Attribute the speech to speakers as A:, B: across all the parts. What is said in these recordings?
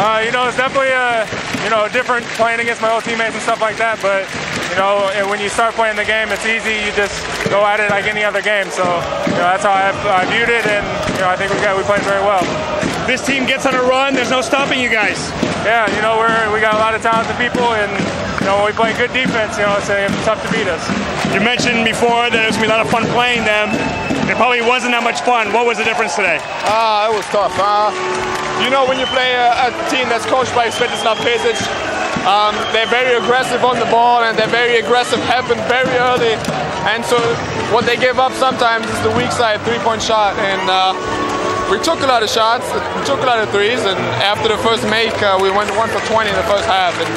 A: Uh, you know, it's definitely a you know different playing against my old teammates and stuff like that. But you know, when you start playing the game, it's easy. You just go at it like any other game. So you know, that's how I, I viewed it, and you know, I think we got we played very well.
B: This team gets on a run. There's no stopping you guys.
A: Yeah, you know, we're we got a lot of talented people, and you know, when we play good defense, you know, it's, it's tough to beat us.
B: You mentioned before that it was gonna be a lot of fun playing them. It probably wasn't that much fun. What was the difference today?
C: Ah, uh, it was tough. Uh, you know, when you play a, a team that's coached by Svetislav Pesic, um, they're very aggressive on the ball and they're very aggressive happen very early. And so what they give up sometimes is the weak side three-point shot. And uh, we took a lot of shots, we took a lot of threes, and after the first make, uh, we went one for 20 in the first half. And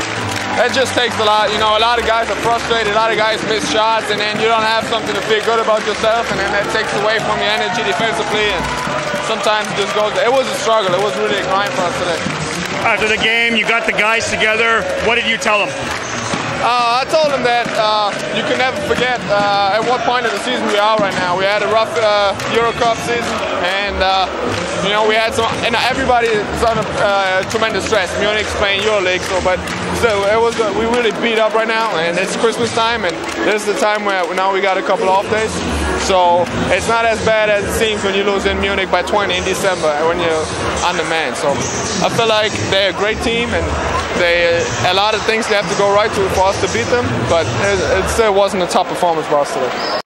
C: that just takes a lot. You know, a lot of guys are frustrated, a lot of guys miss shots, and then you don't have something to feel good about yourself, and then that takes away from your energy defensively. And sometimes it just goes. It was a struggle. It was really a grind for us today.
B: After the game, you got the guys together. What did you tell them?
C: Uh, I told them that uh, you can never forget uh, at what point of the season we are right now. We had a rough uh, Euro Cup season, and uh, you know we had some, and everybody is under uh, tremendous stress. Munich's playing EuroLeague, so but so it was we really beat up right now, and it's Christmas time, and this is the time where now we got a couple off days. So it's not as bad as it seems when you lose in Munich by 20 in December uh, when you're on the man. So I feel like they're a great team and they uh, a lot of things they have to go right to for us to beat them, but it, it still wasn't a top performance for us today.